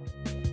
Bye.